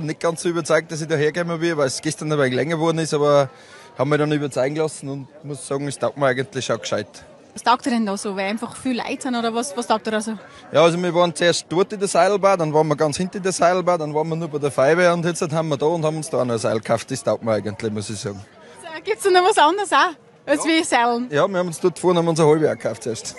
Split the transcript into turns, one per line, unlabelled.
nur nicht ganz so überzeugt, dass ich da hergekommen bin, weil es gestern ein wenig länger geworden ist, aber haben wir dann überzeugen lassen und muss sagen, es taugt mir eigentlich auch gescheit.
Was taugt ihr denn da so? Weil einfach viele Leute sind oder was, was taugt ihr da so?
Ja, also wir waren zuerst dort in der Seilbahn, dann waren wir ganz hinter der Seilbahn, dann waren wir nur bei der Feibe und jetzt haben wir da und haben uns da auch noch ein Seil gekauft. Das taugt mir eigentlich, muss ich sagen.
Gibt es da noch was anderes auch? Als wie Seilen?
Ja, wir haben uns dort vorne haben wir uns halbe gekauft zuerst.